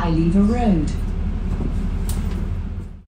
High Lever Road.